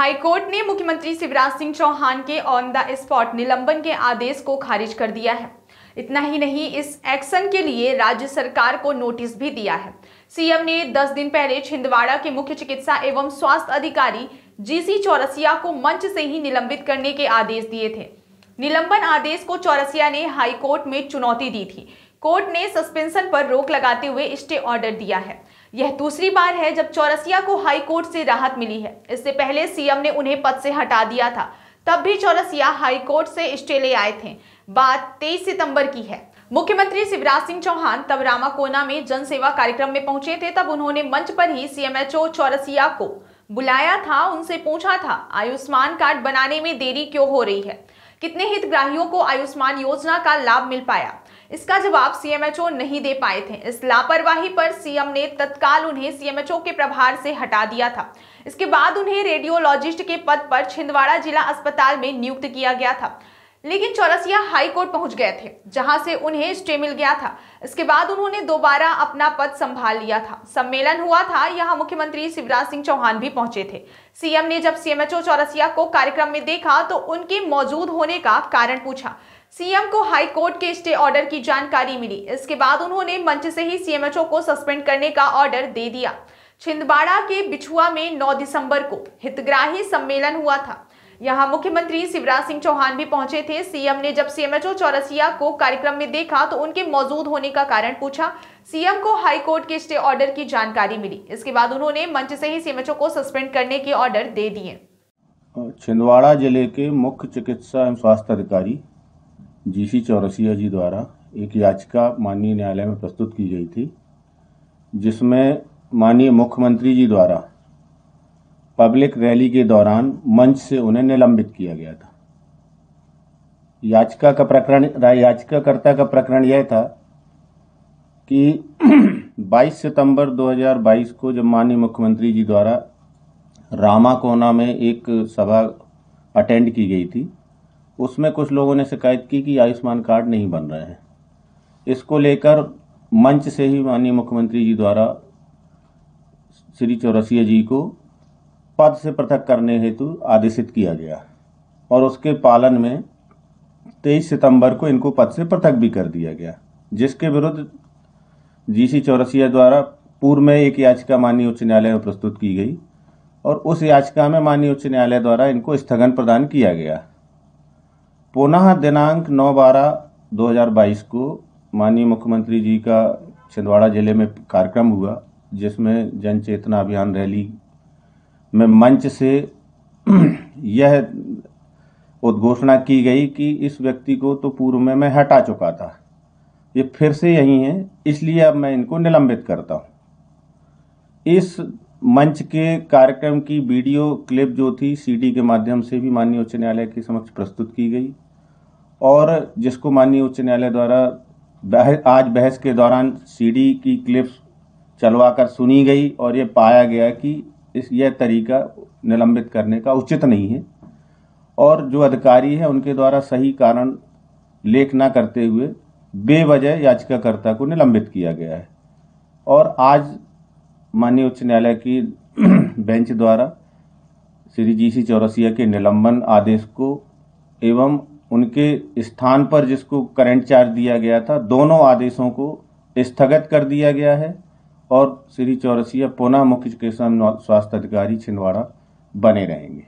High court ने मुख्यमंत्री शिवराज सिंह चौहान के ऑन द स्पॉट निलंबन के आदेश को खारिज कर दिया है। इतना ही नहीं, इस एक्शन के लिए राज्य सरकार को नोटिस भी दिया है। सीएम ने 10 दिन पहले छिंदवाड़ा के मुख्य चिकित्सा एवं स्वास्थ्य अधिकारी जीसी चौरसिया को मंच से ही निलंबित करने के आदेश दिए थे। निलंबन आदेश को चौरसिया ने हाई कोर्ट में चुनौती दी थी। कोर्ट ने सस्पेंशन पर रोक लगाते हुए स्टे ऑर्डर दिया है। यह दूसरी बार है जब चौरसिया को हाई कोर्ट से राहत मिली है। इससे पहले सीएम ने उन्हें पद से हटा दिया था। तब भी चौरसिया हाई कोर्ट से स्टे ले आए थे। बात 23 सितंबर की है। मुख्यमंत्री शिवराज सिंह चौहान तब रामाकोना में जनसेवा कार्यक्रम में पहुँचे थे। तब उन्होंने मंच पर ही सीएमएचओ चौरसिया को बुलाया था, उनसे पूछा था, आयुष्मान कार्ड बनाने में देरी क्यों हो रही है? कितने हितग्राहियों को आयुष्मान योजना का लाभ मिल पाया? इसका जवाब सीएमएचओ नहीं दे पाए थे। इस लापरवाही पर सीएम ने तत्काल उन्हें सीएमएचओ के प्रभार से हटा दिया था। इसके बाद उन्हें रेडियोलॉजिस्ट के पद पर छिंदवाड़ा जिला अस्पताल में नियुक्त किया गया था। लेकिन चौरसिया हाई कोर्ट पहुँच गए थे, जहाँ से उन्हें स्टे मिल गया था। इसके बाद उन्होंने दोबारा अपना पद संभाल लिया था। सम्मेलन हुआ था, यहाँ मुख्यमंत्री शिवराज सिंह चौहान भी पहुँचे थे। सीएम ने जब सीएमएचओ चौरसिया को कार्यक्रम में देखा तो उनके मौजूद होने का कारण पूछा। सीएम को हाई कोर्ट के स्टे ऑर्डर की जानकारी मिली। इसके बाद उन्होंने मंच से ही सीएमएचओ को सस्पेंड करने का ऑर्डर दे दिया। छिंदवाड़ा के बिछुआ में 9 दिसंबर को हितग्राही सम्मेलन हुआ था। यहाँ मुख्यमंत्री शिवराज सिंह चौहान भी पहुँचे थे। सीएम ने जब सीएमएचओ चौरसिया को कार्यक्रम में देखा तो उनके मौजूद होने का कारण पूछा। सीएम को हाई कोर्ट के स्टे ऑर्डर की जानकारी मिली। इसके बाद उन्होंने मंच से ही सीएमएचओ को सस्पेंड करने के ऑर्डर दे दिए। छिंदवाड़ा ज़िले के मुख्य चिकित्सा एवं स्वास्थ्य अधिकारी जीसी चौरसिया जी द्वारा एक याचिका माननीय न्यायालय में प्रस्तुत की गई थी, जिसमें माननीय मुख्यमंत्री जी द्वारा पब्लिक रैली के दौरान मंच से उन्हें निलंबित किया गया था। याचिका का प्रकरण, याचिकाकर्ता का प्रकरण यह था कि 22 सितंबर 2022 को जब माननीय मुख्यमंत्री जी द्वारा रामाकोना में एक सभा अटेंड की गई थी, उसमें कुछ लोगों ने शिकायत की कि आयुष्मान कार्ड नहीं बन रहे हैं। इसको लेकर मंच से ही माननीय मुख्यमंत्री जी द्वारा श्री चौरसिया जी को पद से पृथक करने हेतु आदेशित किया गया और उसके पालन में 23 सितंबर को इनको पद से पृथक भी कर दिया गया जिसके विरुद्ध जीसी चौरसिया द्वारा पूर्व में एक याचिका माननीय उच्च न्यायालय में प्रस्तुत की गई और उस याचिका में माननीय उच्च न्यायालय द्वारा इनको स्थगन प्रदान किया गया पुनः दिनांक 9 बारह 2022 को माननीय मुख्यमंत्री जी का छिंदवाड़ा ज़िले में कार्यक्रम हुआ, जिसमें जन चेतना अभियान रैली में मंच से यह उद्घोषणा की गई कि इस व्यक्ति को तो पूर्व में मैं हटा चुका था। ये फिर से यही है, इसलिए अब मैं इनको निलंबित करता हूँ। इस मंच के कार्यक्रम की वीडियो क्लिप जो थी सीडी के माध्यम से भी माननीय उच्च न्यायालय के समक्ष प्रस्तुत की गई। और जिसको माननीय उच्च न्यायालय द्वारा आज बहस के दौरान सीडी की क्लिप्स चलवाकर सुनी गई और ये पाया गया कि इस यह तरीका निलंबित करने का उचित नहीं है। और जो अधिकारी है, उनके द्वारा सही कारण लेख न करते हुए बेवजह याचिकाकर्ता को निलंबित किया गया है। और आज माननीय उच्च न्यायालय की बेंच द्वारा श्री जी सी चौरसिया के निलंबन आदेश को एवं उनके स्थान पर जिसको करंट चार्ज दिया गया था, दोनों आदेशों को स्थगित कर दिया गया है। और श्री चौरसिया पुनः मुख्य चिकित्सा स्वास्थ्य अधिकारी छिंदवाड़ा बने रहेंगे।